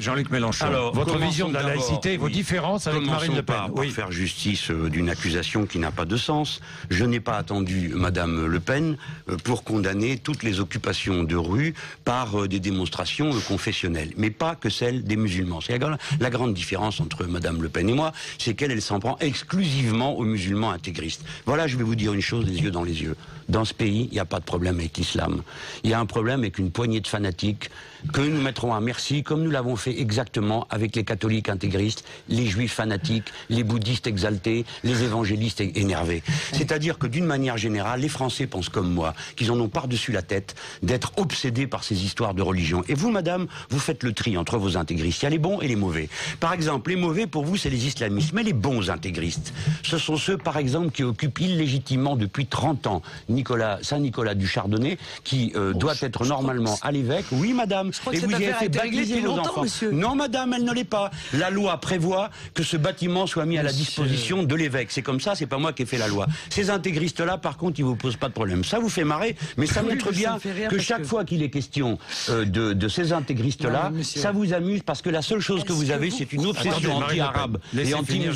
Jean-Luc Mélenchon, Alors, votre vision de la laïcité et vos oui. différences avec Commençons Marine Le Pen. par Oui. faire justice euh, d'une accusation qui n'a pas de sens. Je n'ai pas attendu Madame Le Pen euh, pour condamner toutes les occupations de rue par euh, des démonstrations confessionnelles, mais pas que celles des musulmans. C'est la, la grande différence entre Madame Le Pen et moi, c'est qu'elle, elle s'en prend exclusivement aux musulmans intégristes. Voilà, je vais vous dire une chose, les yeux dans les yeux. Dans ce pays, il n'y a pas de problème avec l'islam. Il y a un problème avec une poignée de fanatiques que nous mettrons à merci, comme nous l'avons fait exactement avec les catholiques intégristes, les juifs fanatiques, les bouddhistes exaltés, les évangélistes énervés. C'est-à-dire que d'une manière générale, les Français pensent comme moi, qu'ils en ont par-dessus la tête d'être obsédés par ces histoires de religion. Et vous, madame, vous faites le tri entre vos intégristes. Il y a les bons et les mauvais. Par exemple, les mauvais, pour vous, c'est les islamistes. Mais les bons intégristes, ce sont ceux, par exemple, qui occupent illégitimement depuis 30 ans Nicolas, Saint-Nicolas du Chardonnay, qui euh, doit être normalement à l'évêque. Oui, madame. crois que Et vous y avez fait baptiser longtemps, enfants. Monsieur. Non, madame, elle ne l'est pas. La loi prévoit que ce bâtiment soit mis à la disposition de l'évêque. C'est comme ça, c'est pas moi qui ai fait la loi. Ces intégristes-là, par contre, ils vous posent pas de problème. Ça vous fait marrer, mais ça Oui, montre ça bien que chaque que- fois qu'il est question euh, de, de ces intégristes-là, ça vous amuse parce que la seule chose que vous avez, c'est une obsession anti-arabe et finir